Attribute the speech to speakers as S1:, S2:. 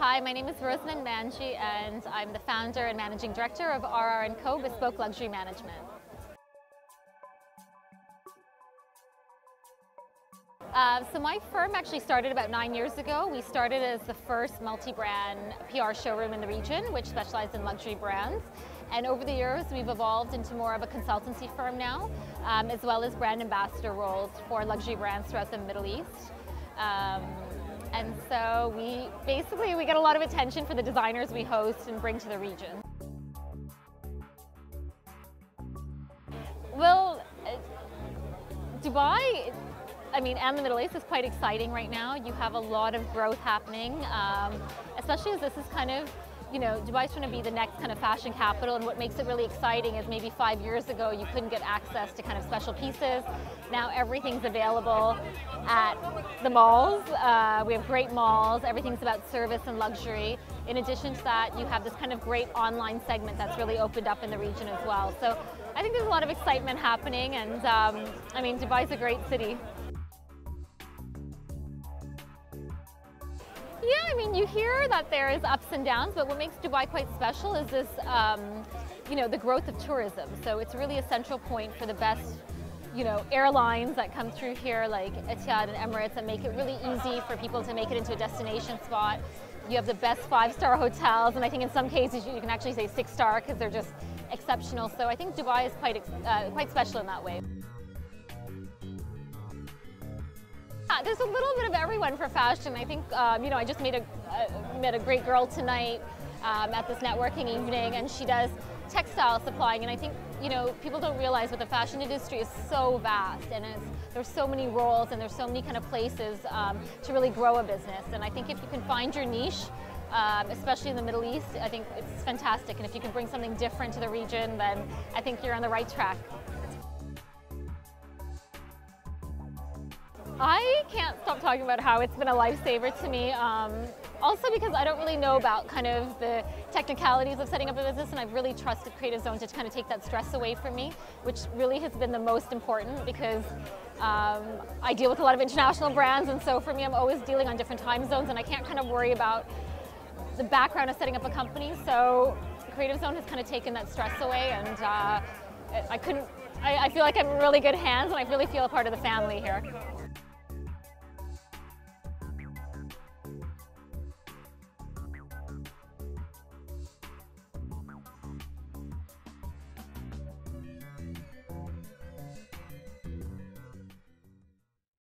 S1: Hi, my name is Rosemin Manji and I'm the founder and managing director of RR & Co. Bespoke Luxury Management. Uh, so my firm actually started about nine years ago. We started as the first multi-brand PR showroom in the region, which specialized in luxury brands. And over the years, we've evolved into more of a consultancy firm now, um, as well as brand ambassador roles for luxury brands throughout the Middle East. Um, and so we basically we get a lot of attention for the designers we host and bring to the region. Well, uh, Dubai, I mean, and the Middle East is quite exciting right now. You have a lot of growth happening, um, especially as this is kind of you know, Dubai's trying to be the next kind of fashion capital, and what makes it really exciting is maybe five years ago you couldn't get access to kind of special pieces. Now everything's available at the malls. Uh, we have great malls. Everything's about service and luxury. In addition to that, you have this kind of great online segment that's really opened up in the region as well. So I think there's a lot of excitement happening, and um, I mean, Dubai's a great city. Yeah, I mean, you hear that there is ups and downs, but what makes Dubai quite special is this, um, you know, the growth of tourism. So it's really a central point for the best, you know, airlines that come through here, like Etihad and Emirates, that make it really easy for people to make it into a destination spot. You have the best five-star hotels, and I think in some cases you can actually say six-star because they're just exceptional. So I think Dubai is quite, uh, quite special in that way. Yeah, there's a little bit of everyone for fashion. I think, um, you know, I just made a, uh, met a great girl tonight um, at this networking evening, and she does textile supplying. And I think, you know, people don't realize that the fashion industry is so vast, and there's so many roles, and there's so many kind of places um, to really grow a business. And I think if you can find your niche, um, especially in the Middle East, I think it's fantastic. And if you can bring something different to the region, then I think you're on the right track. I can't stop talking about how it's been a lifesaver to me. Um, also because I don't really know about kind of the technicalities of setting up a business and I've really trusted Creative Zone to kind of take that stress away from me, which really has been the most important because um, I deal with a lot of international brands and so for me I'm always dealing on different time zones and I can't kind of worry about the background of setting up a company. So Creative Zone has kind of taken that stress away and uh, I couldn't, I, I feel like I'm in really good hands and I really feel a part of the family here.